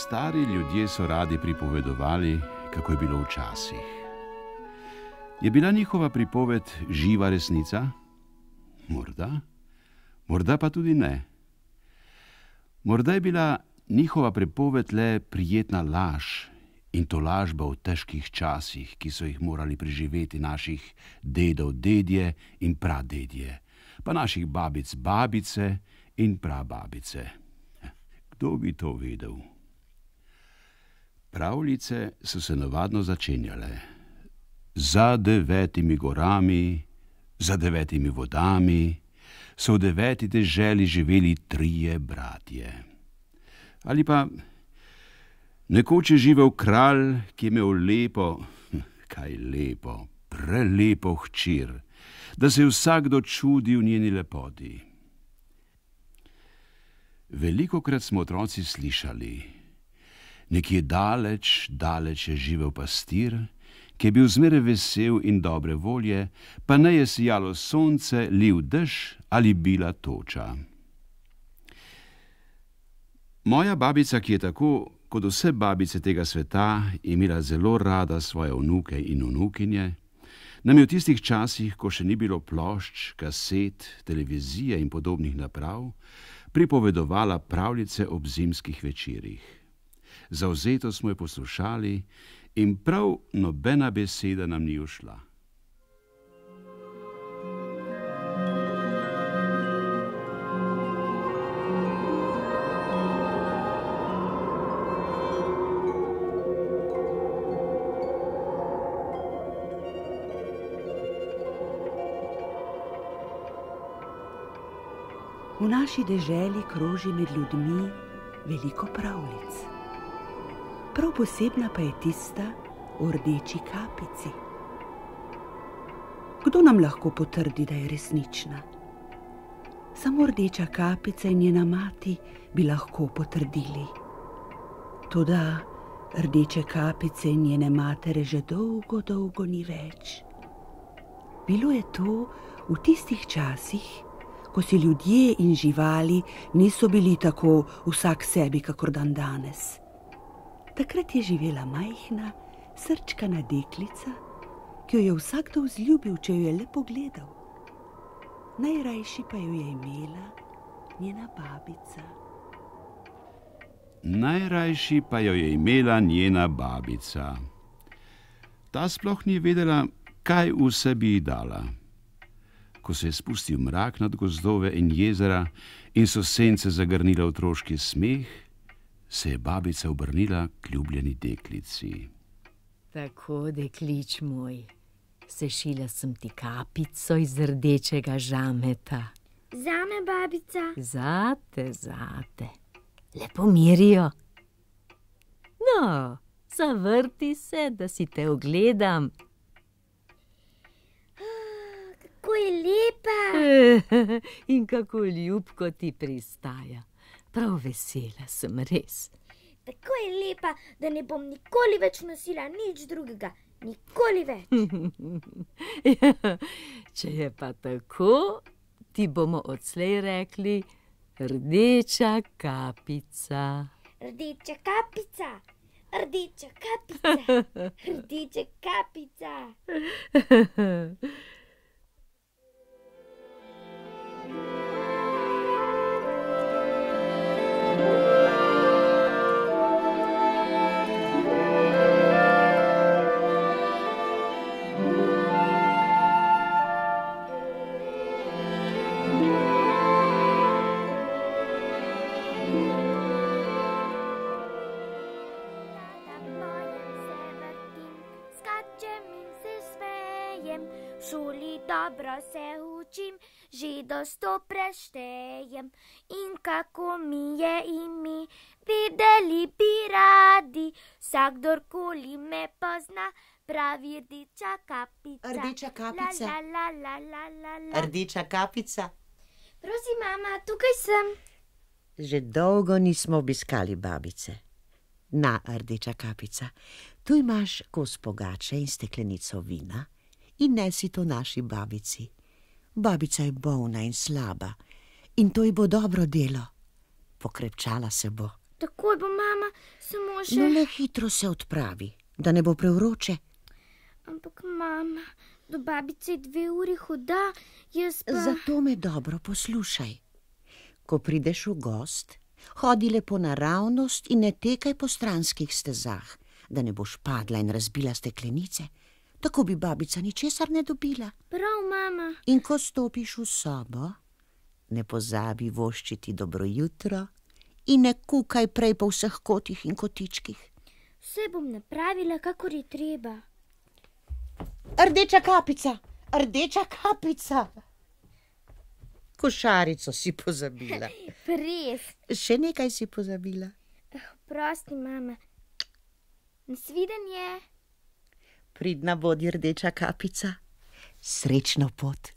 Stari ljudje so radi pripovedovali, kako je bilo včasih. Je bila njihova pripoved živa resnica? Morda, morda pa tudi ne. Morda je bila njihova pripoved le prijetna laž in to lažba v težkih časih, ki so jih morali preživeti naših dedov, dedje in pradedje, pa naših babic, babice in prababice. Kdo bi to vedel? Pravljice so se navadno začenjale za devetimi gorami, za devetimi vodami, so v deveti deželi živeli trije bratje. Ali pa nekoč je živel kralj, ki je imel lepo, kaj lepo, prelepo hčer, da se je vsakdo čudil njeni lepoti. Veliko krat smo otroci slišali, Nekje daleč, daleč je živel pastir, ki je bil zmeraj vesel in dobre volje, pa ne je sijalo sonce, liv dež ali bila toča. Moja babica, ki je tako kot vse babice tega sveta imela zelo rada svoje vnuke in vnukinje, nam je v tistih časih, ko še ni bilo plošč, kaset, televizije in podobnih naprav, pripovedovala pravljice ob zimskih večerjih zauzeto smo jo poslušali in prav nobena beseda nam ni ušla. V naši deželi kroži med ljudmi veliko pravljic prav posebna pa je tista o rdeči kapici. Kdo nam lahko potrdi, da je resnična? Samo rdeča kapica in njena mati bi lahko potrdili. Tudi rdeče kapice in njene matere že dolgo, dolgo ni več. Bilo je to v tistih časih, ko si ljudje in živali niso bili tako vsak sebi, kakor dan danes. Takrat je živela majhna, srčkana deklica, ki jo je vsakdo vzljubil, če jo je le pogledal. Najrajši pa jo je imela njena babica. Najrajši pa jo je imela njena babica. Ta sploh ni vedela, kaj vse bi ji dala. Ko se je spustil mrak nad gozdove in jezera in so sence zagrnile otroški smeh, se je babica obrnila k ljubljeni deklici. Tako, deklič moj, sešila sem ti kapico iz rdečega žameta. Zame, babica. Zate, zate, lepo mirijo. No, zavrti se, da si te ogledam. Kako je lepa. In kako ljubko ti pristaja prav vesela sem res. Tako je lepa, da ne bom nikoli več nosila nič drugega, nikoli več. ja, če je pa tako, ti bomo odslej rekli rdeča kapica. Rdeča kapica. Rdeča kapica, rdeča kapica. že do sto preštejem. In kako mi je ime, videli bi radi, vsakdorkoli me pozna, pravi rdeča kapica. Rdeča kapica. La, la, la, la, la, la. Rdeča kapica. Prosim, mama, tukaj sem. Že dolgo nismo obiskali babice. Na, rdeča kapica, tu imaš kos pogače in steklenico vina in nesi to naši babici. Babica je bolna in slaba in to ji bo dobro delo. Pokrepčala se bo. Takoj bo mama, samo še. No, le hitro se odpravi, da ne bo prevroče. Ampak mama, do babice je dve uri hoda, jaz pa. Zato me dobro poslušaj. Ko prideš v gost, hodi lepo naravnost in ne tekaj po stranskih stezah, da ne boš padla in razbila steklenice. Tako bi babica ničesar ne dobila. Prav, mama. In ko stopiš v sobo, ne pozabi voščiti dobro jutro in ne kukaj prej po vseh kotih in kotičkih. Vse bom napravila, kakor je treba. Rdeča kapica, rdeča kapica. Košarico si pozabila. Res, Še nekaj si pozabila. prosti, mama. Nasvidenje. Pridna bodi rdeča kapica. Srečno pot.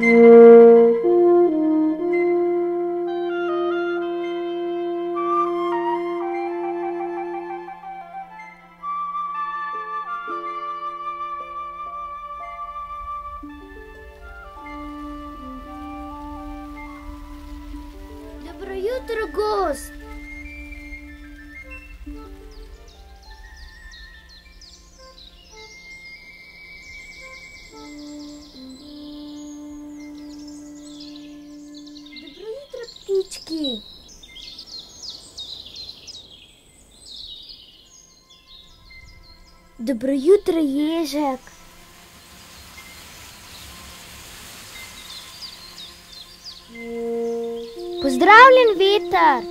Dobro jutro, gost. Dobro jutro, ptički. Dobro jutro, ježek. Pozdravljen, veter.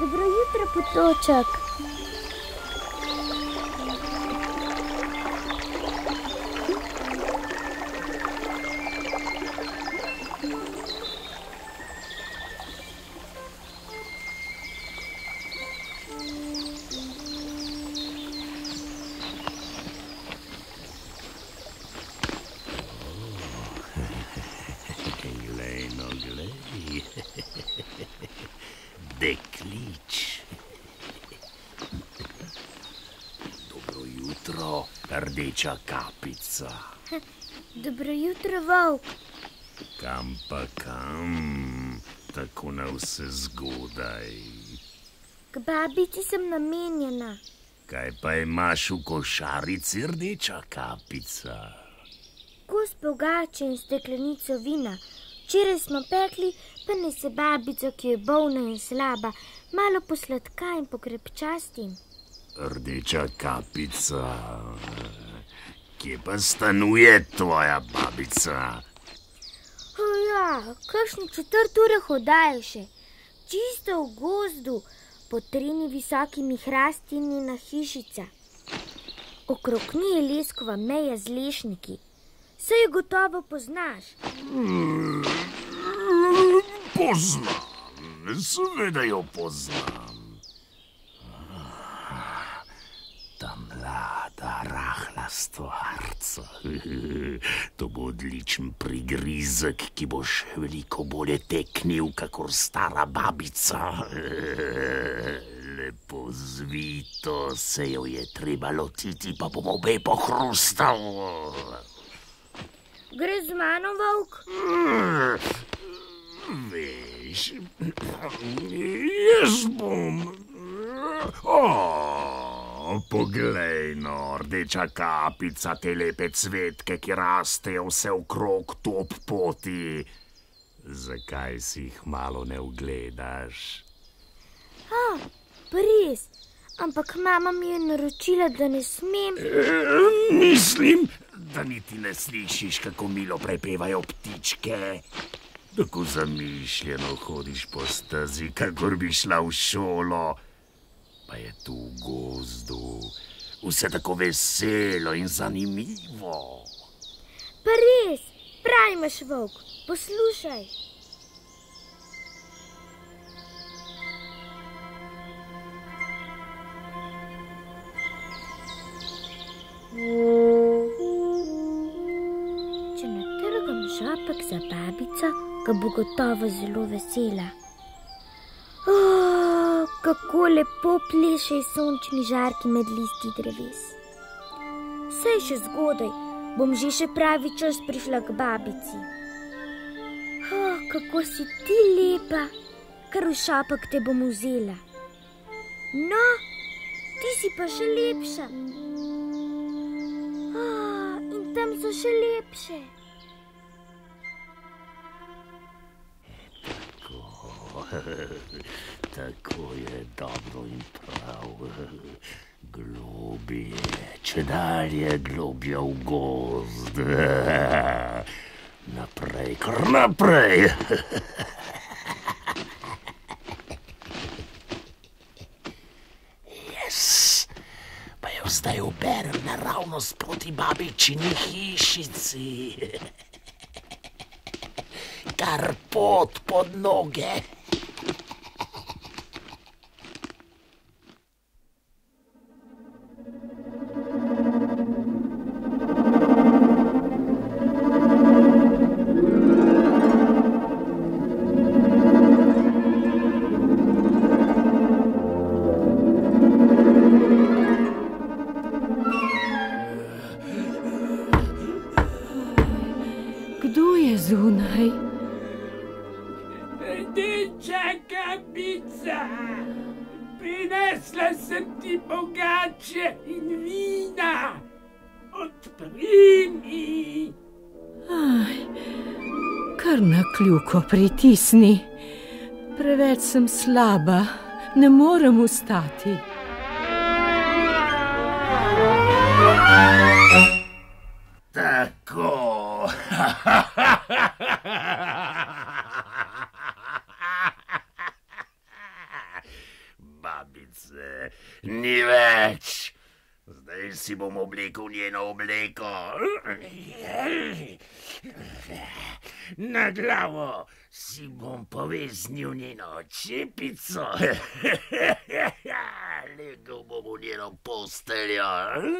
Dobro jutro, potoček. Rdeča kapica. Dobro jutro, volk. Kam pa kam, tako na vse zgodaj. K babici sem namenjena. Kaj pa imaš v košarici, rdeča kapica? Kos pogače in steklenico vina. Včeraj smo pekli, pa ne se babico, ki je bolna in slaba, malo posladka in pokrepčastim. Rdeča kapica. Kje pa stanuje tvoja babica? O ja, kakšne četrt ure hodajo še, čisto v gozdu, pod tremi visokimi hrasti in njena hišica. Okrog nje je leskova meja z lešniki. Saj jo gotovo poznaš. Poznam, seveda jo poznam. Stvarca. To bo odličen prigrizek, ki bo še veliko bolje teknil, kakor stara babica. Lepo zvito se jo je treba lotiti, pa bomo obe pohrustali. Gre z mano, volk? Veš, jaz bom. Poglej, no, rdeča kapica, te lepe cvetke, ki rastejo vse okrog top poti. Zakaj si jih malo ne ogledaš? A, res. Ampak mama mi je naročila, da ne smem. E, mislim, da niti ne slišiš, kako milo prepevajo ptičke. Tako zamišljeno hodiš po stezi, kakor bi šla v šolo. Pa je tu v gozdu vse tako veselo in zanimivo. Pa res, pravi imaš volk, poslušaj. Če na trg Pripravljam šopek za babico, ki bo gotovo zelo vesela. Oh, kako lepo pleše sončni žarki med listi dreves. Sej še zgodaj, bom že še pravi čas prišla k babici. Oh, kako si ti lepa, kar v šopek te bom vzela. No, ti si pa še lepša. Oh, in tam so še lepše. Tako je dobro in prav. Globije, če dalje globijo v gozd. Naprej, kar naprej. Jaz pa jo zdaj uberem naravnost proti babičini hišici. Kar pot pod noge. Pritisni. Preveč sem slaba, ne morem ustati. Tako. Babice, ni več. Zdaj si bom oblekel njeno obleko. Na glavo Simon powiesnił nie no, cipi co? Lego bomboniero posterior.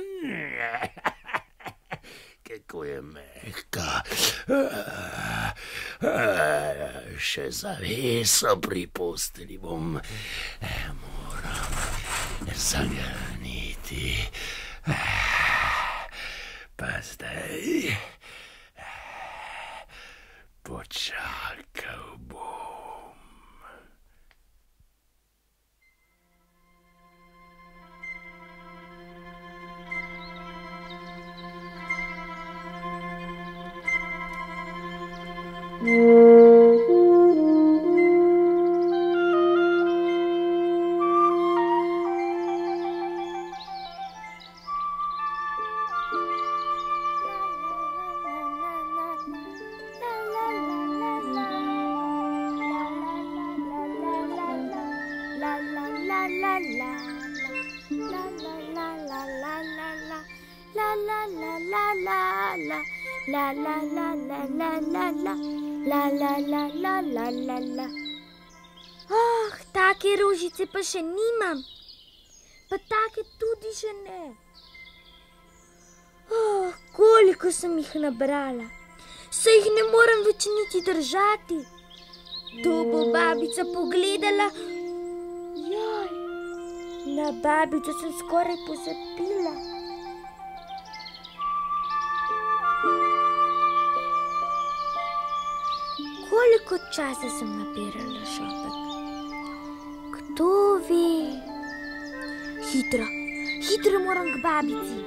che coemerca. Eh, eh, Cesare sopri posteribum. Eh, Moram. Sanganiti. Pastai. Butcher Kaboom. Mm-hmm. Rožice pa še nimam, pa take tudi še ne. Oh, koliko sem jih nabrala, se jih ne morem več niti držati. To bo babica pogledala. Joj, na babico sem skoraj pozabila. Koliko časa sem nabirala šopek? Hitro, hitro moram k babici.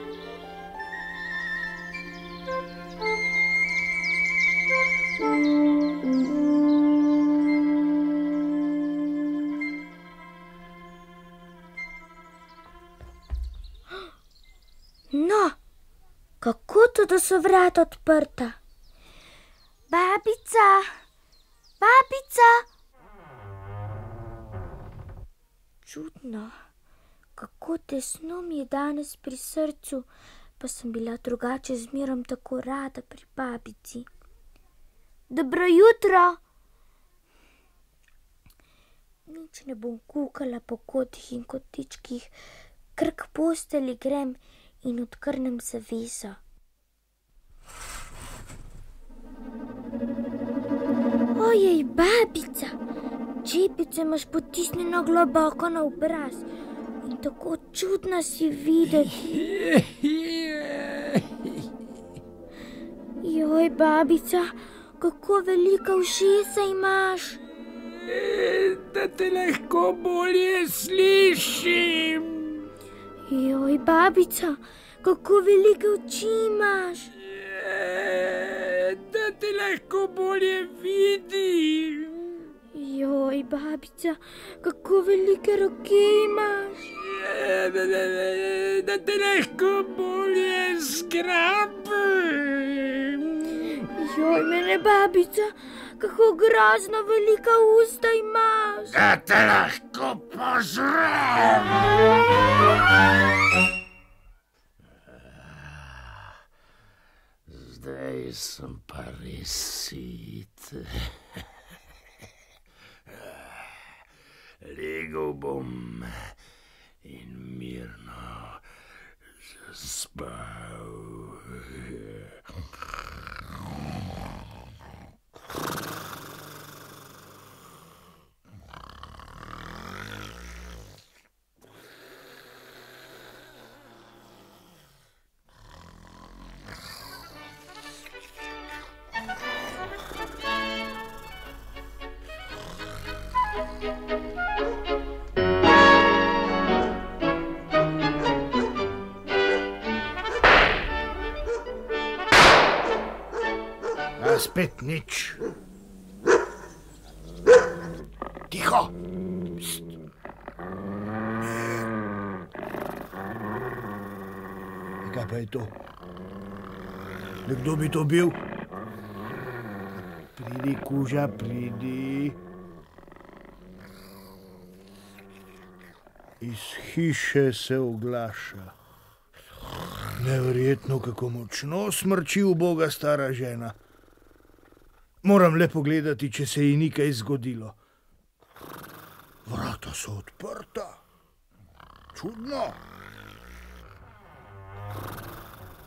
No, kako to, da so vrata odprta? Tesno mi je danes pri srcu, pa sem bila drugače zmerom tako rada pri babici. Dobro jutro. Nič ne bom kukala po kotih in kotičkih, kar k posteli grem in odkrnem zaveso. Ojej, babica, čepice imaš potisnjeno globoko na obraz in tako čudna si videti. Joj, babica, kako velika ušesa imaš. Da te lahko bolje slišim. Joj, babica, kako velike oči imaš. Da te lahko bolje vidim. Joj, babica, kako velike roke imaš. Da, te lahko bolje skrabim. Joj, mene babica, kako grozno velika usta imaš. Da te lahko požrem. Zdaj sem pa res sit. Legel bom in mirno zaspal. Spet nič. Tiho. Pst. Kaj pa je to? Kdo bi to bil? Pridi, kuža, pridi. Iz hiše se oglaša. Neverjetno, kako močno smrči uboga stara žena. Moram le pogledati, če se ji ni kaj zgodilo. Vrata so odprta. Čudno.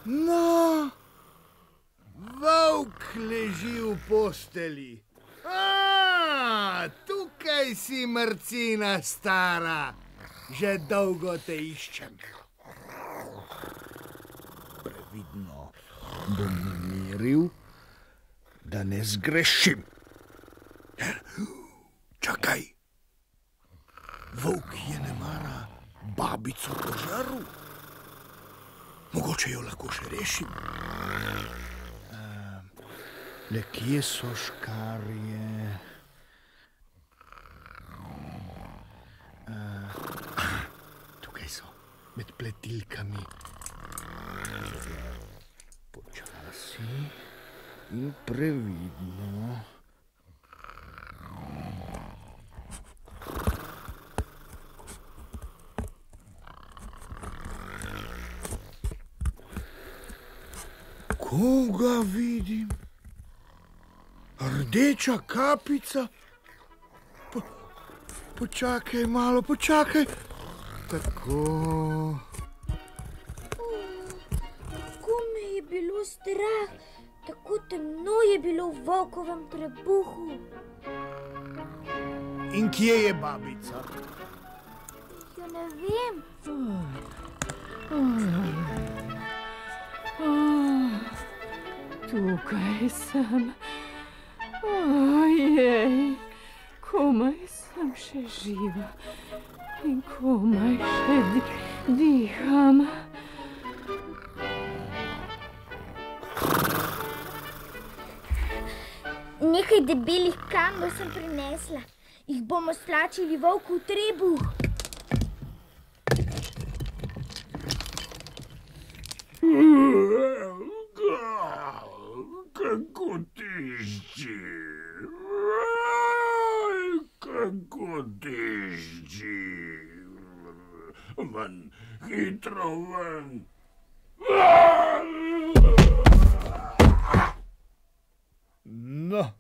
No, volk leži v posteli. A, tukaj si mrcina stara, že dolgo te iščem. Previdno bom namiril da ne zgrešim. Čakaj, volk je ne mara babico požaru. Mogoče jo lahko še rešim. Uh, le kje so škarje? Ah, tukaj so, med pletilkami. Počasi in previdno. Koga vidim? Rdeča kapica. Po, počakaj malo, počakaj. Tako. Kako me je bilo strah, tako temno je bilo v volkovem trebuhu. In kje je babica? Jo ne vem, Oh, tukaj sem. Ojej, komaj sem še živa in komaj še di diham. Nekaj debelih kambov sem prinesla. Jih bomo slačili volku v trebuh. Kako tišči, kako tišči, ven, hitro ven. No,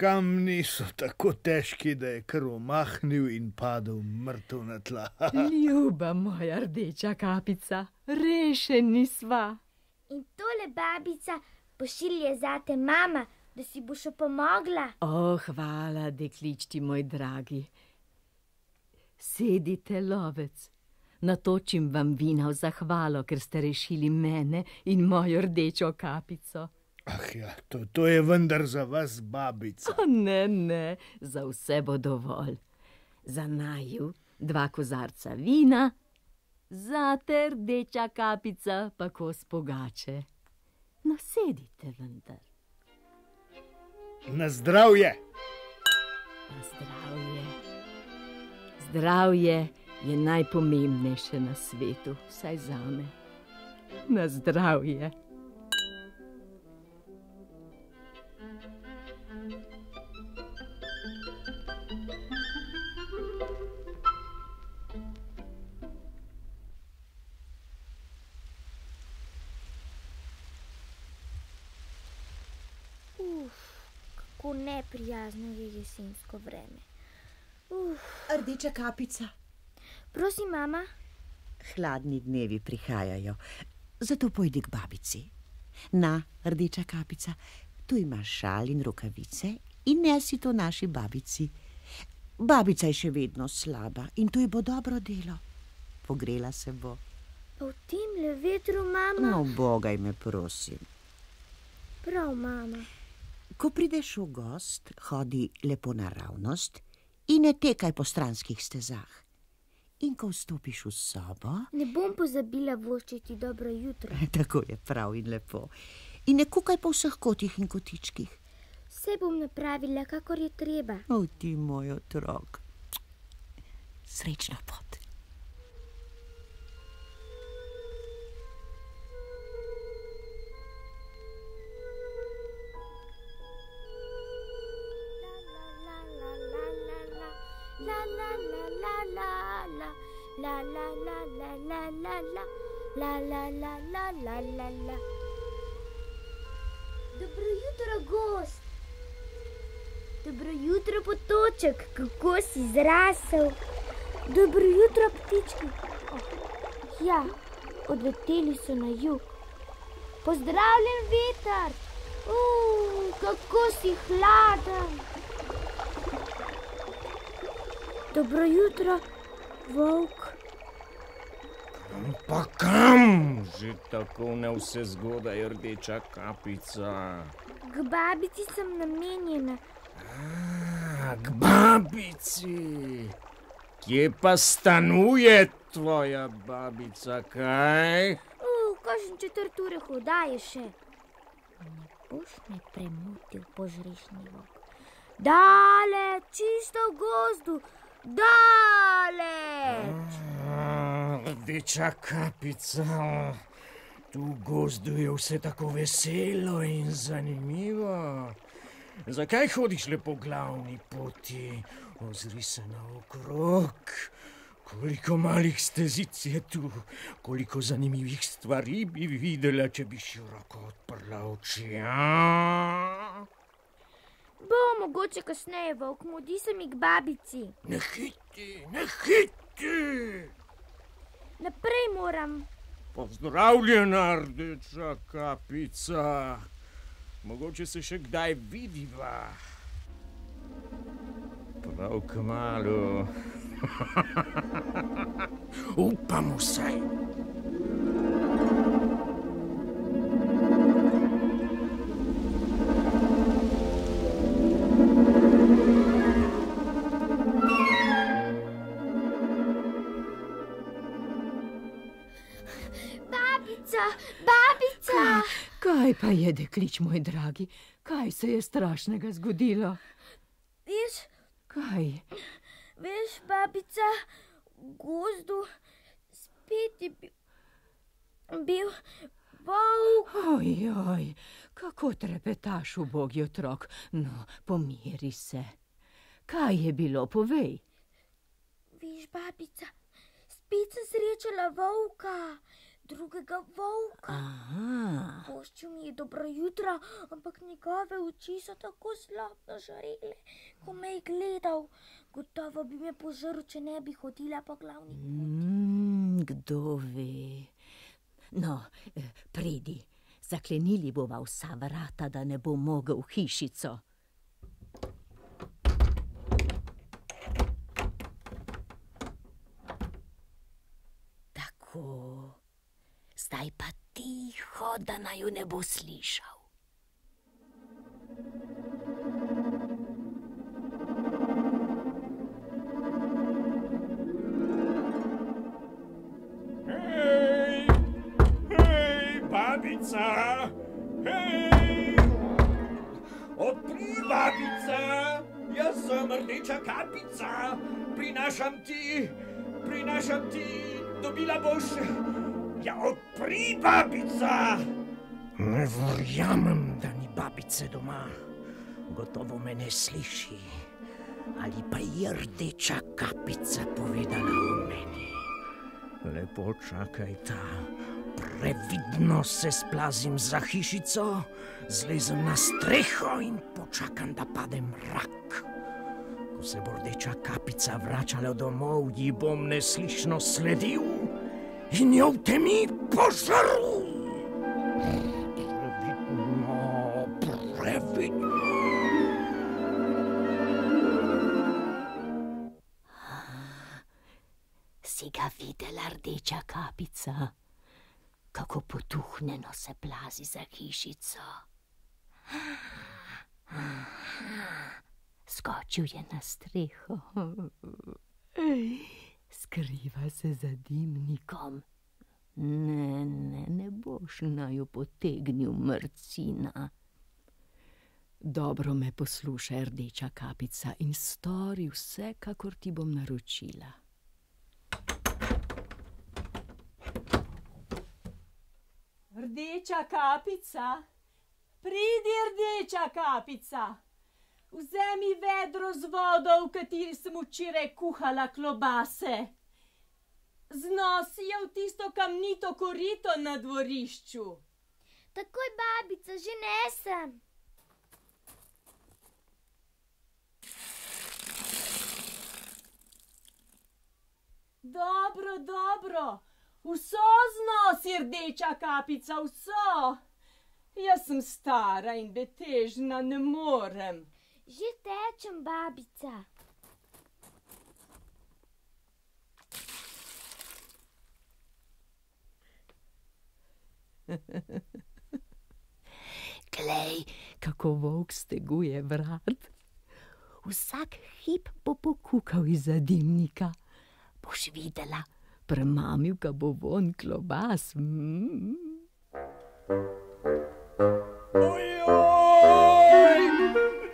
kamni so tako težki, da je kar omahnil in padel mrtev na tla. Ljuba moja rdeča kapica, rešeni sva. In tole babica pošilje zate mama da si bo še pomagla. O, oh, hvala, dekličti moj dragi. Sedite, lovec. Natočim vam vina v zahvalo, ker ste rešili mene in mojo rdečo kapico. Ah, ja, to, to je vendar za vas, babica. O, ne, ne, za vse bo dovolj. Za naju dva kozarca vina, za te rdeča kapica pa kos pogače. No, sedite vendar. Na zdravje. Na zdravje. Zdravje je najpomembnejše na svetu, vsaj za me. Na zdravje. Jesensko vreme. Uf, Rdeča kapica. prosim, mama, Hladni dnevi prihajajo, zato pojdi k babici. Na, rdeča kapica, tu imaš šal in rokavice in nesi to naši babici. Babica je še vedno slaba in to ji bo dobro delo. Pogrela se bo. pa v tem le vetru, mama. No, bogaj me prosim. Prav, mama. Ko prideš v gost, hodi lepo naravnost in ne tekaj po stranskih stezah. In ko vstopiš v sobo, Ne bom pozabila voščiti dobro jutro. tako je prav in lepo. In ne kukaj po vseh kotih in kotičkih. Vse bom napravila, kakor je treba. O, ti moj otrok. Srečna pot. La la la la la la la la la la Dobro jutro, gost. Dobro jutro, potoček, kako si zrasel. Dobro jutro, ptički. Oh, ja, odleteli so na jug. Pozdravljen, veter. Uh, kako si hladen. Dobro jutro, volk. Pa kam že tako ne vse zgodaj, rdeča kapica? K babici sem namenjena. A, k babici. Kje pa stanuje tvoja babica, kaj? Uh, kažem četrt ure hodaje še. Ne boš me premutil, požrešni volk. Dale, čisto v gozdu, daleč. Rdeča kapica. Tu v gozdu je vse tako veselo in zanimivo. Zakaj hodiš le po glavni poti? Ozri se naokrog. Koliko malih stezic je tu, koliko zanimivih stvari bi videla, če bi široko odprla oči. A? Bo mogoče kasneje, volk, mudi se mi k babici. Ne hiti, ne hiti. Naprej moram. Pozdravljena, rdeča kapica. Mogoče se še kdaj vidiva. Prav kmalo. Upam vsaj. Kaj pa je, deklič moj dragi? Kaj se je strašnega zgodilo? Veš, Kaj? veš, babica, v gozdu spet je bil, bil volk. Ojoj, kako trepetaš, ubogi otrok. No, pomiri se. Kaj je bilo, povej? Veš, babica, spet sem srečala volka, drugega volka. Aha, Poščil mi je dobro jutro, ampak njegove oči so tako slabno žarele, ko me je gledal. Gotovo bi me požrl, če ne bi hodila po glavni poti. mm, kdo ve. No, eh, pridi, Zaklenili bova vsa vrata, da ne bo mogel v hišico. Tako, zdaj pa tiho, da naj ju ne bo slišal. Hej, hej, babica, hej! Odpri, babica, jaz sem rdeča kapica, prinašam ti, prinašam ti, dobila boš. Ja, odpri, babica! Ne verjamem, da ni babice doma. Gotovo me ne sliši. Ali pa je rdeča kapica povedala o meni. Lepo čakaj ta. Previdno se splazim za hišico, zlezem na streho in počakam, da pade mrak. Ko se bo rdeča kapica vračala domov, ji bom neslišno sledil in jo v temi požrl. Previdno, previdno. Si ga videla, rdeča kapica, kako potuhnjeno se plazi za hišico. Skočil je na streho, skriva se za dimnikom. Ne, ne, ne boš naju potegnil, mrcina. Dobro me poslušaj, rdeča kapica, in stori vse, kakor ti bom naročila. Rdeča kapica, pridi, rdeča kapica. Vzemi vedro z vodo, v kateri sem včeraj kuhala klobase. Znosi jo v tisto kamnito korito na dvorišču. Takoj, babica, že nesem. Dobro, dobro, vso znosi, rdeča kapica, vso. Jaz sem stara in betežna, ne morem. Že tečem, babica. Glej, kako volk steguje vrat. Vsak hip bo pokukal izza dimnika. Boš videla, premamil ga bo von klobas. Mm. Ojoj,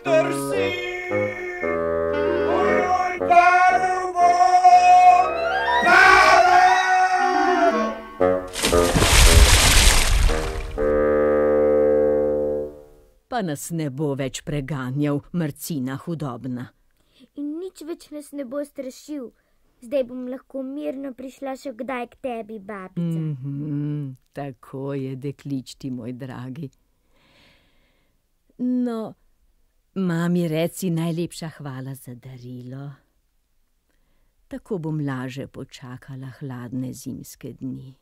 drsi! Bom! Padel! Pa nas ne bo več preganjal, mrcina hudobna. In nič več nas ne bo strašil. Zdaj bom lahko mirno prišla še kdaj k tebi, babica. Mm -hmm, tako je, dekličti moj dragi. No, mami, reci najlepša hvala za darilo. Tako bom laže počakala hladne zimske dni.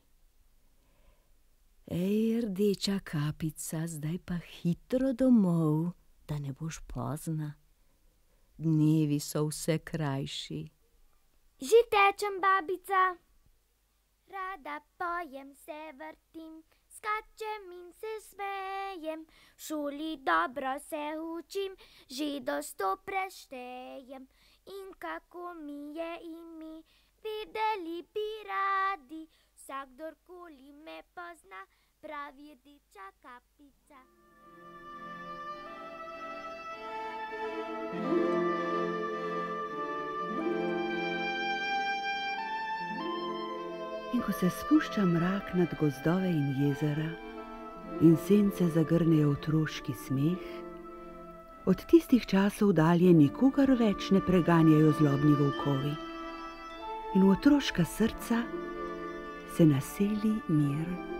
Ej, rdeča kapica, zdaj pa hitro domov, da ne boš pozna. Dnevi so vse krajši. Že tečem, babica. Rada pojem, se vrtim, skačem in se smejem. V šoli dobro se učim, že do sto preštejem. In kako mi je ime, videli bi radi, vsakdorkoli me pozna, pravi rdeča In ko se spušča mrak nad gozdove in jezera, in sence zagrnejo otroški smeh, od tistih časov dalje nikogar več ne preganjajo zlobni volkovi. In v otroška srca se naseli mir.